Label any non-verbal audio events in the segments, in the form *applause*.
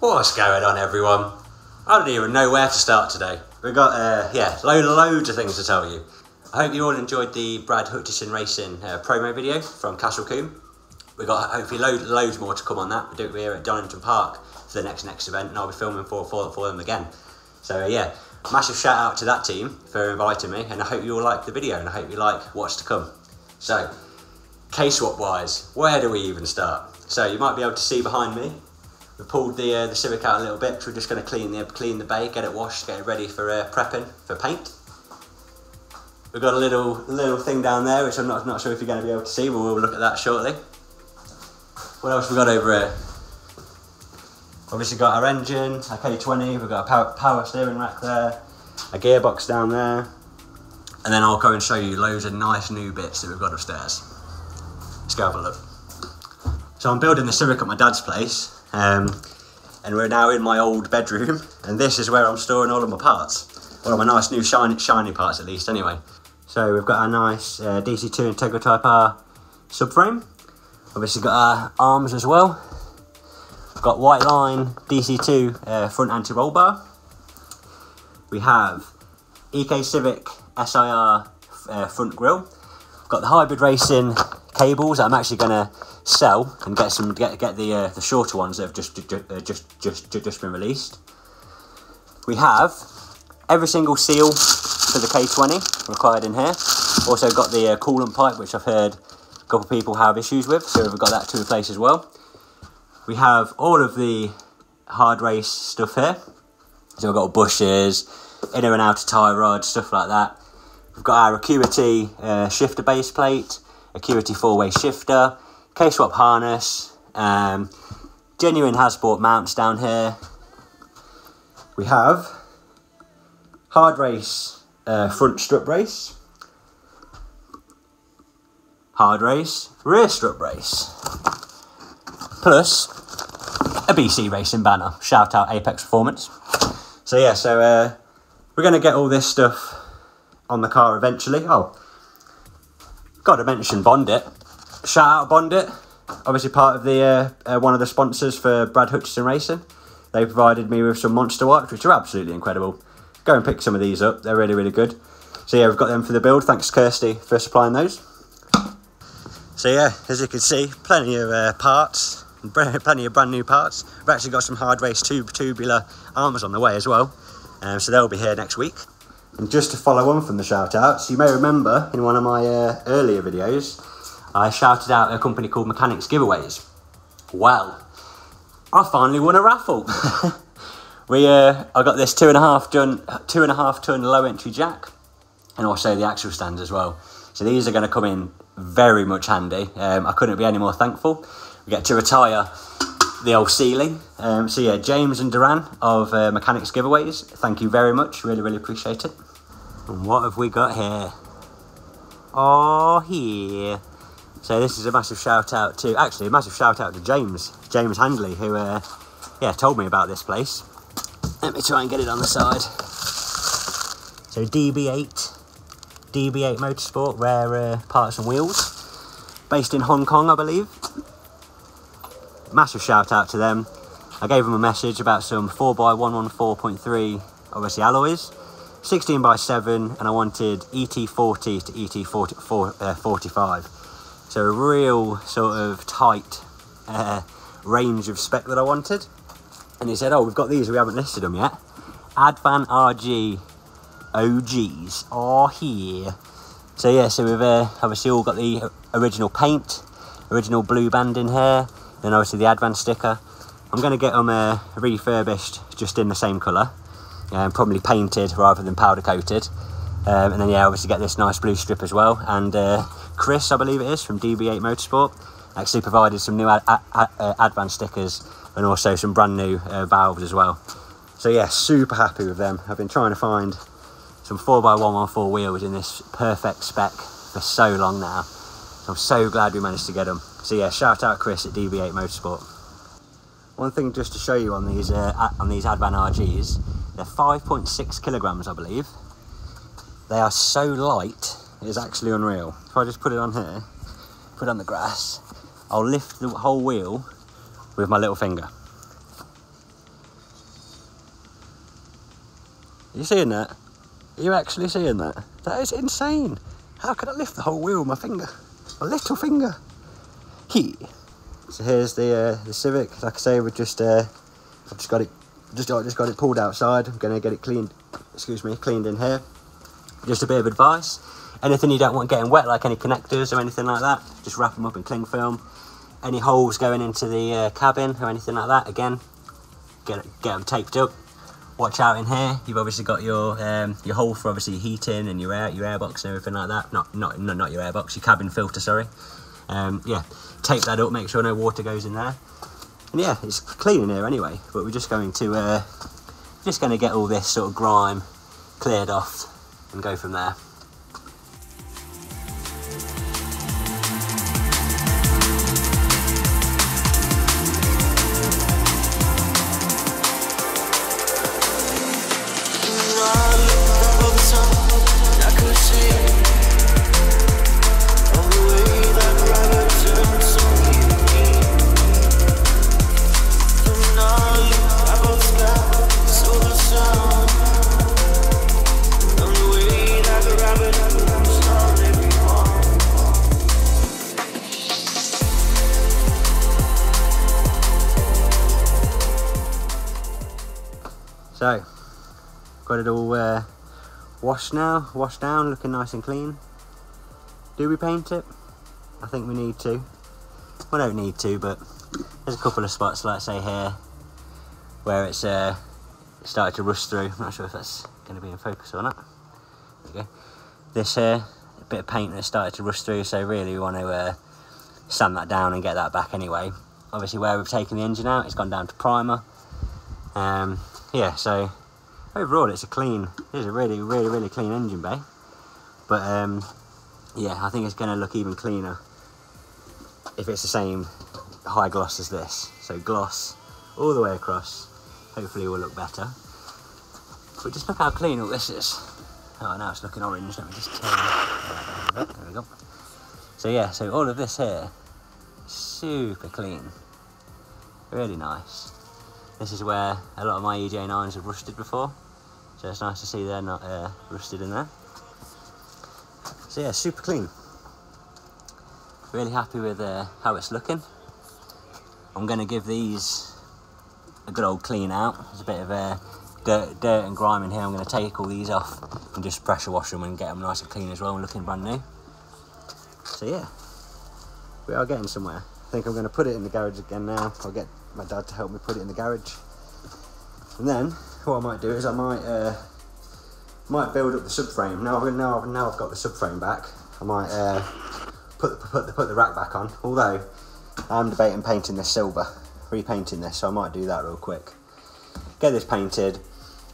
What's going on, everyone? I don't even know where to start today. We've got, uh, yeah, load, loads of things to tell you. I hope you all enjoyed the Brad Hutchison Racing uh, promo video from Castle Combe. We've got hopefully load, loads more to come on that. It here at Donington Park for the next next event, and I'll be filming for, for, for them again. So, uh, yeah, massive shout out to that team for inviting me, and I hope you all like the video, and I hope you like what's to come. So, K-swap wise, where do we even start? So, you might be able to see behind me, we pulled the uh, the Civic out a little bit. we're just going to clean the clean the bay, get it washed, get it ready for uh, prepping for paint. We've got a little little thing down there, which I'm not not sure if you're going to be able to see, but we'll look at that shortly. What else we got over here? Obviously got our engine, our K20. We've got a power, power steering rack there, a gearbox down there, and then I'll go and show you loads of nice new bits that we've got upstairs. Let's go have a look. So I'm building the Civic at my dad's place, um, and we're now in my old bedroom, *laughs* and this is where I'm storing all of my parts. All of my nice new shiny, shiny parts, at least, anyway. So we've got our nice uh, DC2 Integra Type R subframe. Obviously got our arms as well. We've got white line DC2 uh, front anti-roll bar. We have EK Civic SIR uh, front grille. We've got the hybrid racing cables I'm actually going to sell and get some get get the uh, the shorter ones that have just just, uh, just just just been released. We have every single seal for the K20 required in here. Also got the uh, coolant pipe, which I've heard a couple of people have issues with, so we've got that to replace as well. We have all of the hard race stuff here. So we've got bushes, inner and outer tie rod, stuff like that. We've got our Acuity uh, shifter base plate, Acuity four-way shifter, K-swap harness, um, genuine Hasport mounts down here. We have hard race uh, front strut brace, hard race rear strut brace, plus a BC racing banner. Shout out Apex Performance. So yeah, so uh, we're going to get all this stuff on the car eventually. Oh, got to mention Bondit. Shout out Bondit, obviously part of the uh, uh, one of the sponsors for Brad Hutchison Racing. They provided me with some Monster Watch, which are absolutely incredible. Go and pick some of these up; they're really, really good. So yeah, we've got them for the build. Thanks, Kirsty, for supplying those. So yeah, as you can see, plenty of uh, parts, *laughs* plenty of brand new parts. We've actually got some hard race tube tubular armors on the way as well, um, so they'll be here next week. And just to follow on from the shout outs, you may remember in one of my uh, earlier videos, I shouted out a company called Mechanics Giveaways. Well, I finally won a raffle. *laughs* we, uh, I got this two and a half ton, two and a half ton low entry jack, and also the axle stands as well. So these are going to come in very much handy. Um, I couldn't be any more thankful. We get to retire the old ceiling. Um, so yeah, James and Duran of uh, Mechanics Giveaways, thank you very much. Really, really appreciate it. And what have we got here? Oh, here. So this is a massive shout out to, actually a massive shout out to James, James Handley, who uh, yeah, told me about this place. Let me try and get it on the side. So DB8, DB8 Motorsport, rare uh, parts and wheels, based in Hong Kong, I believe. Massive shout out to them. I gave them a message about some 4x114.3, obviously alloys, 16 by 7 and I wanted ET40 to ET45. Uh, so a real sort of tight uh, range of spec that I wanted. And he said, oh, we've got these, we haven't listed them yet. Advan RG OGs are here. So yeah, so we've uh, obviously all got the original paint, original blue band in here, then obviously the Advan sticker. I'm going to get them uh, refurbished just in the same colour, um, probably painted rather than powder coated. Um, and then yeah, obviously get this nice blue strip as well. And uh, Chris, I believe it is, from DB8 Motorsport, actually provided some new ad ad uh, Advan stickers and also some brand new uh, valves as well. So yeah, super happy with them. I've been trying to find some 4x114 wheels in this perfect spec for so long now. So I'm so glad we managed to get them. So yeah, shout out Chris at DB8 Motorsport. One thing just to show you on these uh, on these Advan RGs, they're 5.6 kilograms, I believe. They are so light is actually unreal. If I just put it on here, put it on the grass, I'll lift the whole wheel with my little finger. Are you seeing that? Are you actually seeing that? That is insane. How can I lift the whole wheel with my finger? My little finger. He. So here's the uh, the Civic. Like I say, we just uh, I've just got it, just I just got it pulled outside. I'm gonna get it cleaned. Excuse me, cleaned in here. Just a bit of advice. Anything you don't want getting wet, like any connectors or anything like that, just wrap them up in cling film. Any holes going into the uh, cabin or anything like that, again, get get them taped up. Watch out in here. You've obviously got your um, your hole for obviously heating and your air your airbox and everything like that. Not not no, not your airbox, your cabin filter. Sorry. Um, yeah, tape that up. Make sure no water goes in there. And yeah, it's clean in here anyway. But we're just going to uh, just going to get all this sort of grime cleared off and go from there. So, got it all uh, washed now, washed down, looking nice and clean. Do we paint it? I think we need to. We don't need to, but there's a couple of spots, like say here, where it's uh, started to rust through. I'm not sure if that's going to be in focus or not. There we go. This here, a bit of paint that started to rust through, so really we want to uh, sand that down and get that back anyway. Obviously where we've taken the engine out, it's gone down to primer. Um, yeah, so overall it's a clean, it's a really, really, really clean engine bay. But um, yeah, I think it's going to look even cleaner if it's the same high gloss as this. So gloss all the way across, hopefully will look better. But just look how clean all this is. Oh, now it's looking orange. Let me just turn bit. There we go. So yeah, so all of this here, super clean. Really nice. This is where a lot of my EJ9s have rusted before. So it's nice to see they're not uh, rusted in there. So yeah, super clean. Really happy with uh, how it's looking. I'm going to give these a good old clean out. There's a bit of uh, dirt, dirt and grime in here. I'm going to take all these off and just pressure wash them and get them nice and clean as well and looking brand new. So yeah, we are getting somewhere. I think I'm going to put it in the garage again now. I'll get my dad to help me put it in the garage. And then what I might do is I might uh, might build up the subframe. Now, I've now, I've, now I've got the subframe back. I might uh, put, put, the, put the rack back on. Although I'm debating painting this silver, repainting this, so I might do that real quick. Get this painted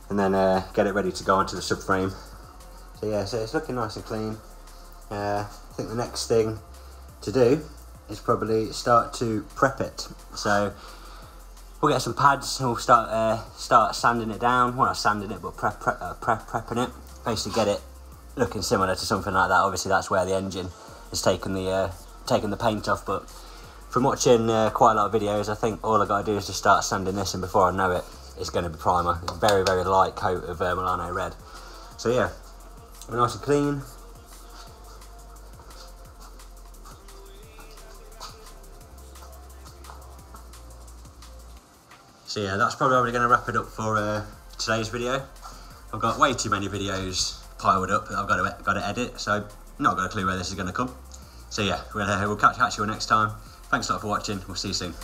and then uh, get it ready to go onto the subframe. So yeah, so it's looking nice and clean. Uh, I think the next thing to do is probably start to prep it. So we'll get some pads and we'll start uh, start sanding it down. Well, not sanding it, but prep, prep, uh, prep prepping it. Basically, get it looking similar to something like that. Obviously, that's where the engine has taken the uh, taken the paint off. But from watching uh, quite a lot of videos, I think all I got to do is just start sanding this, and before I know it, it's going to be primer. Very very light coat of uh, Milano red. So yeah, nice and clean. So yeah, that's probably going to wrap it up for uh, today's video. I've got way too many videos piled up that I've got to, got to edit, so not got a clue where this is going to come. So yeah, we'll, uh, we'll catch, catch you next time. Thanks a lot for watching. We'll see you soon.